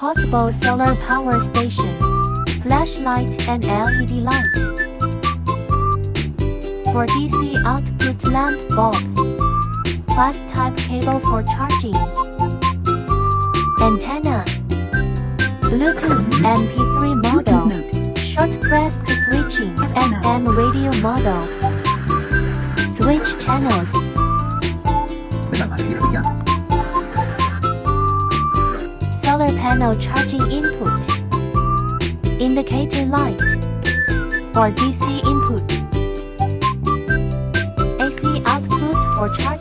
portable solar power station, flashlight and LED light. For DC output lamp bulbs, 5-type cable for charging, antenna, Bluetooth MP3 model, short press to switching FM radio model, switch channels solar panel charging input, indicator light, or DC input, AC output for charging.